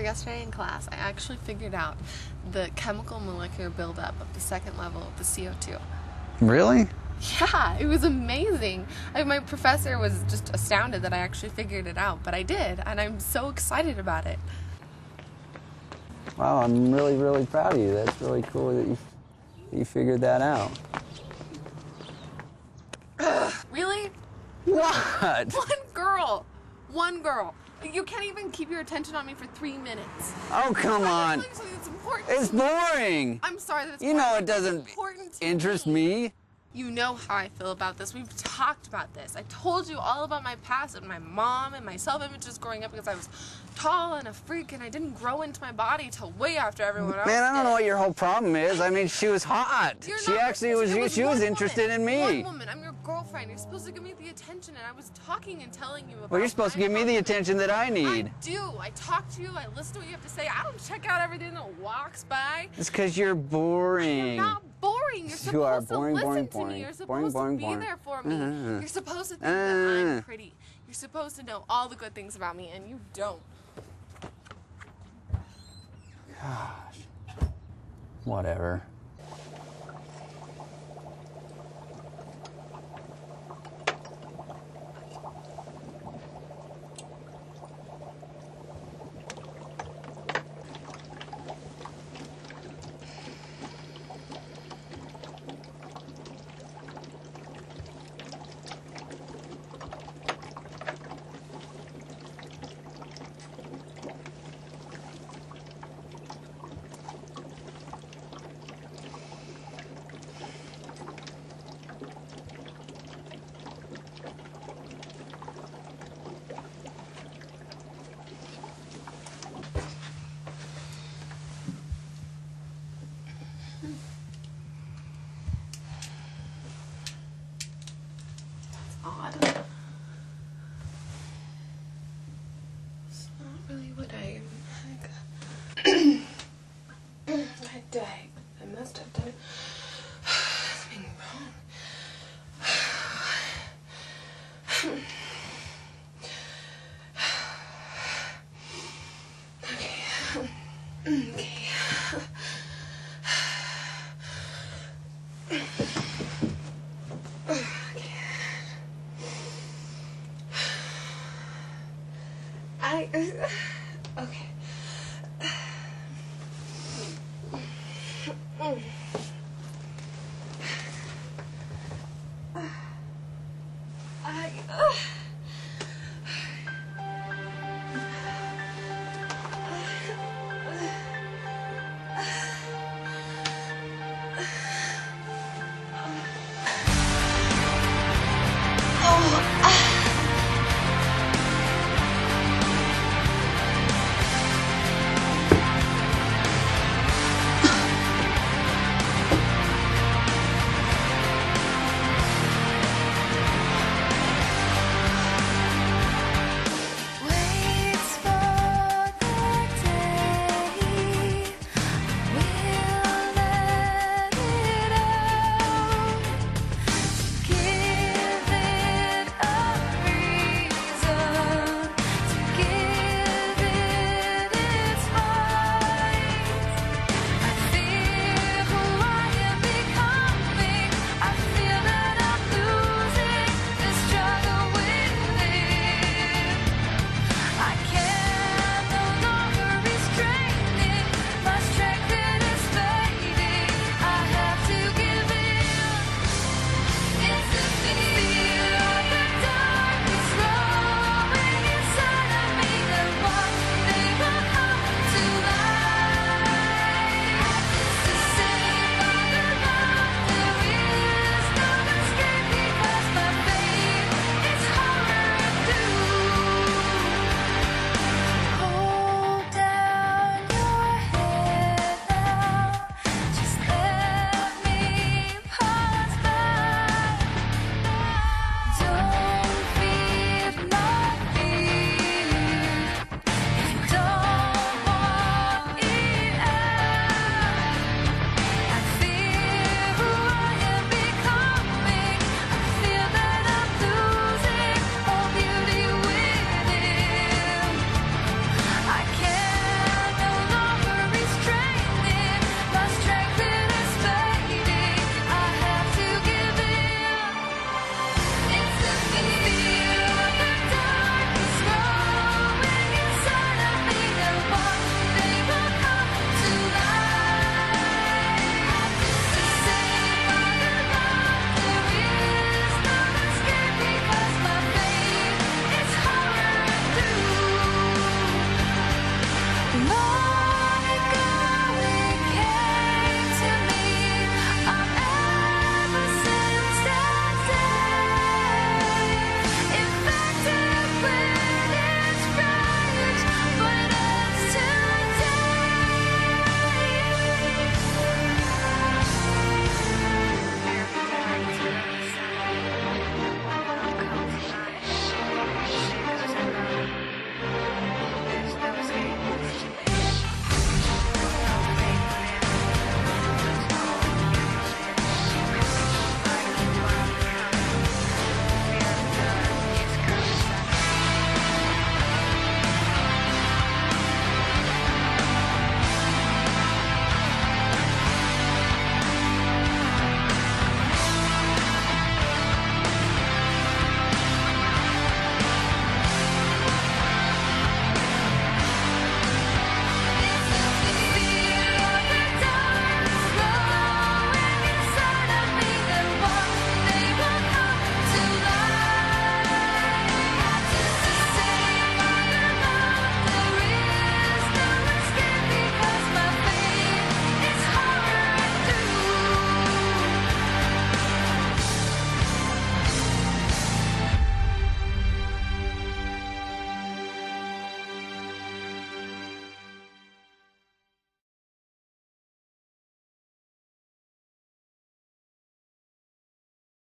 Yesterday in class, I actually figured out the chemical molecular buildup of the second level of the CO2. Really? Yeah, it was amazing. I, my professor was just astounded that I actually figured it out, but I did, and I'm so excited about it. Wow, I'm really, really proud of you. That's really cool that you, you figured that out. Really? What? One girl. One girl. You can't even keep your attention on me for three minutes. Oh, come I'm on. something that's important. It's me. boring. I'm sorry that it's You know it doesn't interest me. You know how I feel about this. We've talked about this. I told you all about my past and my mom and my self images growing up because I was tall and a freak and I didn't grow into my body till way after everyone else. Man, I don't did. know what your whole problem is. I mean, she was hot. You're she actually supposed was. She was interested woman. in me. One woman. I'm your girlfriend. You're supposed to give me the attention, and I was talking and telling you about. Well, you're supposed to give me the attention that I need. I do. I talk to you. I listen to what you have to say. I don't check out everything that walks by. It's because you're boring. Boring. You're supposed You are to boring, listen boring, to boring. me. You're supposed Boring, boring, to be boring. there for me. Uh-huh. You're supposed to think that I'm Uh. pretty. You're supposed to know all the good things about me, and you don't. Gosh. Whatever. Oh, Odd.